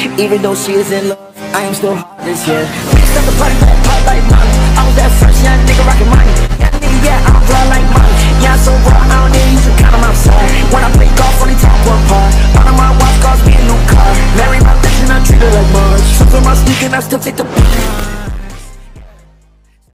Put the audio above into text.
Even though she is in love, I am still heartless, yeah. Bitch, up the party, back, pop like money I was that fresh young nigga rockin' money Yeah, nigga, yeah, I'm raw like money Yeah, I'm so raw, I don't need you to count on my side. When I play golf, only top one part One of my wife calls me a new car. Marry my bitch and I treat her like Marge Something my sneaker and I still take the